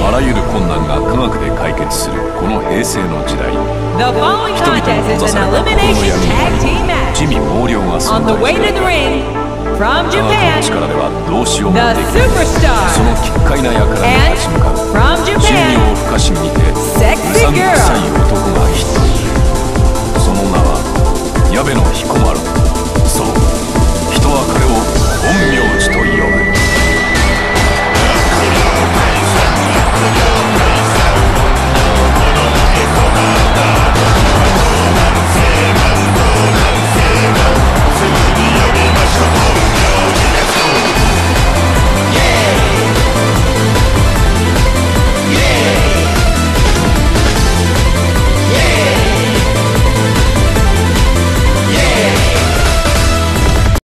あらゆる困難が科学で解決するこの平成の時代。人々の地味毛量が存在して科学の力ではどうしようもできないその奇怪な役割に立ち向かう